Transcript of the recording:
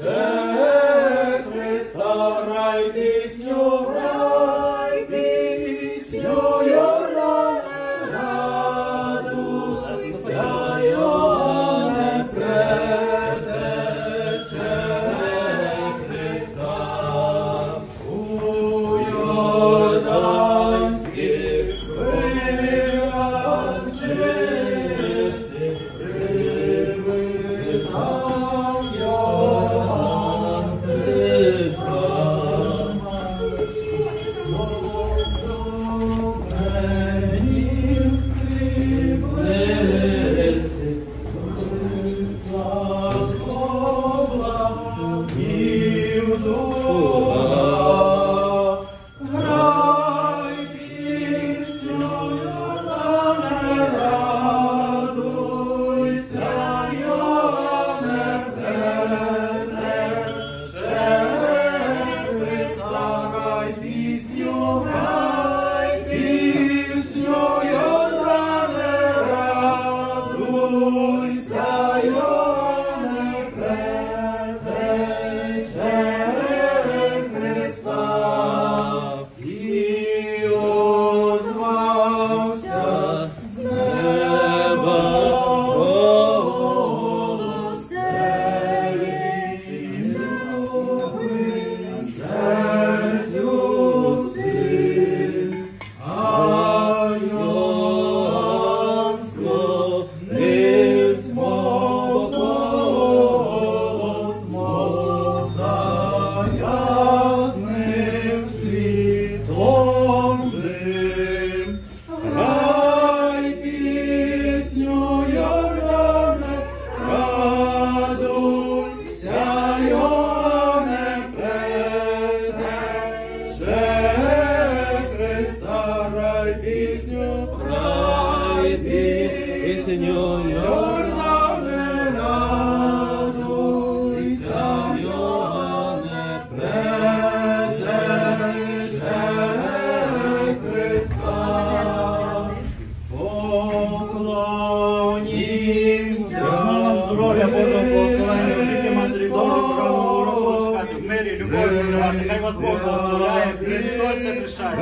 Sir. Пісню, грай пісню, Йордане, радуйся, Йоанне, предтече Христа. Поклонімся. Знову здоров'я Божого благословення, віки матері добре, правого року чекати, в мирі, любові. Хай вас Бог благословляє, Христос се хрещає.